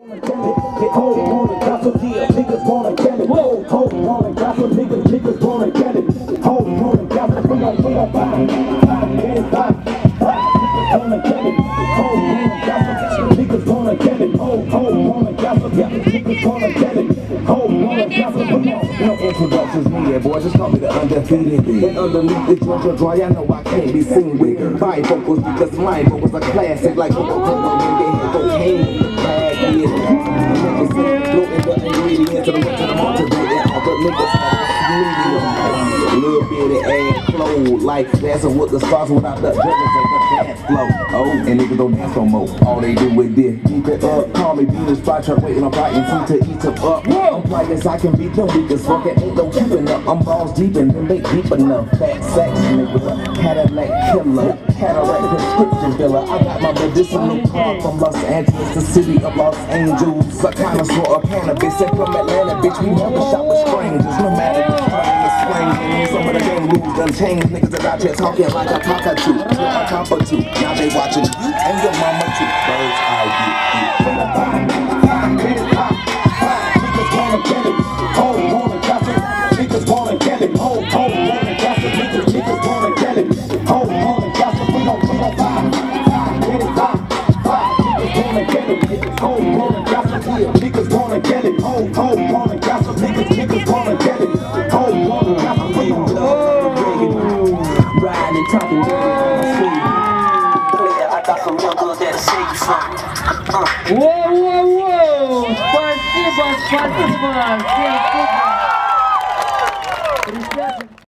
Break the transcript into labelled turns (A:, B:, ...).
A: Hold on, gossip, yeah, niggas wanna get it. On, gossip, niggas, niggas wanna get it. On, gossip, we gon' we gon' fight. Fight, fight, fight. Niggas wanna get it. On, gossip, niggas wanna get it. Gossip, yeah, niggas wanna get it. On, gossip, come on.
B: No introductions needed, boy. Just call me the undefeated. And underneath the Georgia dry, I know I can't be seen with bifocals because my vocals are classic like Coca-Cola medium. Little bit of ass flow like that's what the stars without the judges of the dance flow. Oh, and niggas don't dance no more. All they do is this. Keep it up. Call me Venus Spot Truck waiting on fighting team to eat them up. I'm players I can beat them weak as fuck. It ain't no keeping up. I'm balls deep and then they deep enough. Fat sex nigga. Cadillac killer. Cataract prescription filler. I got my medicinal card from Los Angeles, the city of Los Angeles. A connoisseur of cannabis. And from Atlanta, bitch, we never shop with strangers. No matter rules done changed. Niggas that out here talking like a cockatoo. With a cockatoo. Now they watching you and your mama too. Birds eye view.
A: Niggas wanna get it. Hold on, gossip, niggas wanna get it. Hold on, gossip,
B: Riding and talking dirty on the street. I got some young girls that'll say you something. Uh.
C: Воу-воу-воу! Спасибо, спасибо! Всем супер!